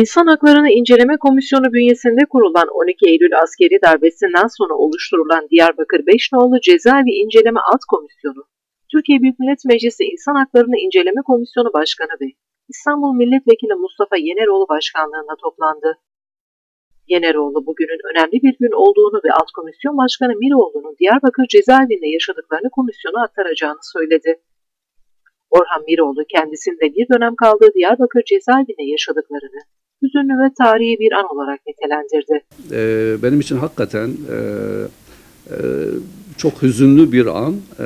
İnsan Haklarını İnceleme Komisyonu bünyesinde kurulan 12 Eylül askeri darbesinden sonra oluşturulan Diyarbakır 5 nolu Cezaevi İnceleme Alt Komisyonu, Türkiye Büyük Millet Meclisi İnsan Haklarını İnceleme Komisyonu Başkanı ve İstanbul Milletvekili Mustafa Yeneroğlu başkanlığında toplandı. Yeneroğlu bugünün önemli bir gün olduğunu ve Alt Komisyon Başkanı Miroğlu'nun Diyarbakır cezaevinde yaşadıklarını komisyona aktaracağını söyledi. Orhan Miroğlu kendisinde bir dönem kaldığı Diyarbakır cezaevinde yaşadıklarını hüzünlü ve tarihi bir an olarak nitelendirdi. Ee, benim için hakikaten e, e, çok hüzünlü bir an e,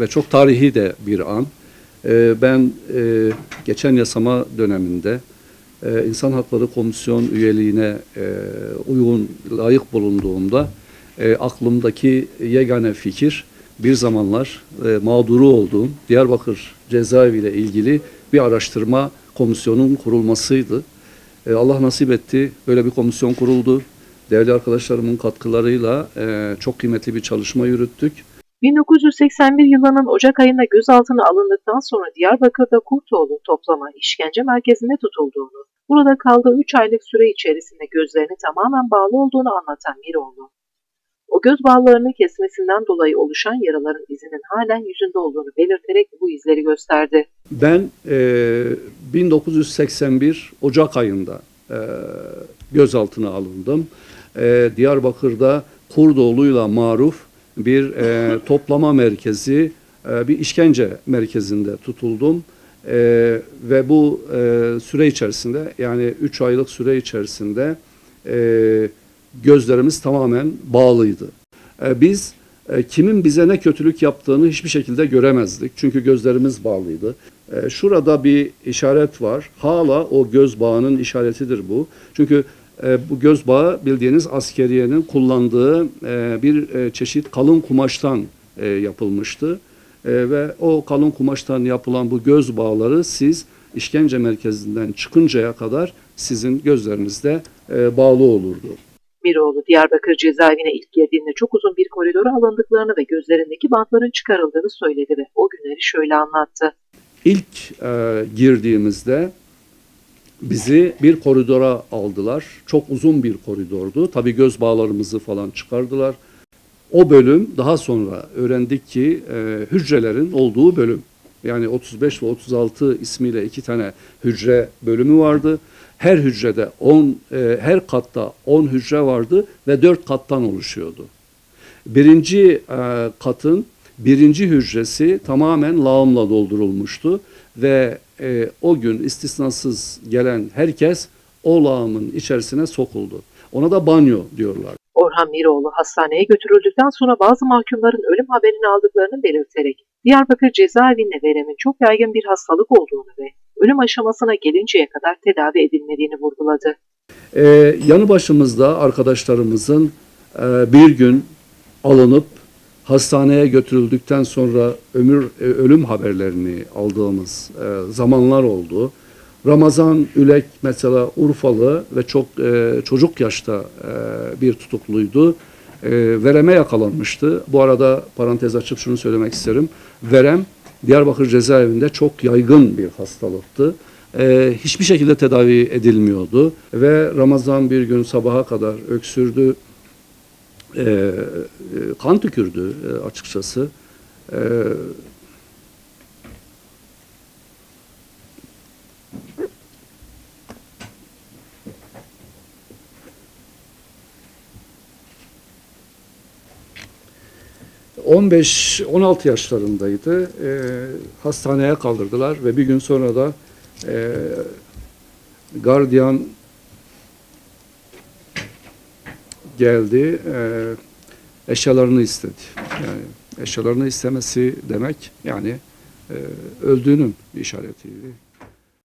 ve çok tarihi de bir an. E, ben e, geçen yasama döneminde e, İnsan Hakları Komisyon üyeliğine e, uygun, layık bulunduğumda e, aklımdaki yegane fikir bir zamanlar e, mağduru olduğum Diyarbakır cezaevi ile ilgili bir araştırma komisyonun kurulmasıydı. E, Allah nasip etti. Böyle bir komisyon kuruldu. Değerli arkadaşlarımın katkılarıyla e, çok kıymetli bir çalışma yürüttük. 1981 yılının Ocak ayında gözaltına alındıktan sonra Diyarbakır'da Kurtoğlu toplama işkence merkezinde tutulduğunu, burada kaldığı 3 aylık süre içerisinde gözlerini tamamen bağlı olduğunu anlatan Miroğlu, o göz bağlarını kesmesinden dolayı oluşan yaraların izinin halen yüzünde olduğunu belirterek bu izleri gösterdi. Ben e, 1981 Ocak ayında e, gözaltına alındım. E, Diyarbakır'da Kurdoğlu'yla maruf bir e, toplama merkezi, e, bir işkence merkezinde tutuldum. E, ve bu e, süre içerisinde yani 3 aylık süre içerisinde e, gözlerimiz tamamen bağlıydı. E, biz e, kimin bize ne kötülük yaptığını hiçbir şekilde göremezdik. Çünkü gözlerimiz bağlıydı. E, şurada bir işaret var. Hala o göz bağının işaretidir bu. Çünkü bu göz bağı bildiğiniz askeriyenin kullandığı bir çeşit kalın kumaştan yapılmıştı. Ve o kalın kumaştan yapılan bu göz bağları siz işkence merkezinden çıkıncaya kadar sizin gözlerinizde bağlı olurdu. Miroğlu Diyarbakır cezaevine ilk girdiğinde çok uzun bir koridora alındıklarını ve gözlerindeki bantların çıkarıldığını söyledi ve o günleri şöyle anlattı. İlk e, girdiğimizde bizi bir koridora aldılar. Çok uzun bir koridordu. Tabii göz bağlarımızı falan çıkardılar. O bölüm daha sonra öğrendik ki e, hücrelerin olduğu bölüm. Yani 35 ve 36 ismiyle iki tane hücre bölümü vardı. Her hücrede 10 e, her katta 10 hücre vardı ve 4 kattan oluşuyordu. Birinci e, katın birinci hücresi tamamen lağımla doldurulmuştu ve e, o gün istisnasız gelen herkes o lağımın içerisine sokuldu. Ona da banyo diyorlar. Orhan Miroğlu hastaneye götürüldükten sonra bazı mahkumların ölüm haberini aldıklarını belirterek Diyarbakır cezaevinde veremin çok yaygın bir hastalık olduğunu ve ölüm aşamasına gelinceye kadar tedavi edilmediğini vurguladı. Ee, yanı başımızda arkadaşlarımızın e, bir gün alınıp hastaneye götürüldükten sonra ömür e, ölüm haberlerini aldığımız e, zamanlar oldu. Ramazan Ülek mesela Urfalı ve çok e, çocuk yaşta e, bir tutukluydu. E, vereme yakalanmıştı. Bu arada parantez açıp şunu söylemek isterim. Verem Diyarbakır cezaevinde çok yaygın bir hastalıktı. E, hiçbir şekilde tedavi edilmiyordu ve Ramazan bir gün sabaha kadar öksürdü, e, e, kan tükürdü e, açıkçası. E, 15-16 yaşlarındaydı. E, hastaneye kaldırdılar ve bir gün sonra da e, gardiyan geldi. E, eşyalarını istedi. Yani eşyalarını istemesi demek yani e, öldüğünün işaretiydi.